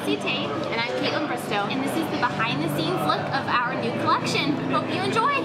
Chelcey Tate. And I'm Kaitlyn Bristowe. And this is the behind the scenes look of our new collection. Hope you enjoy.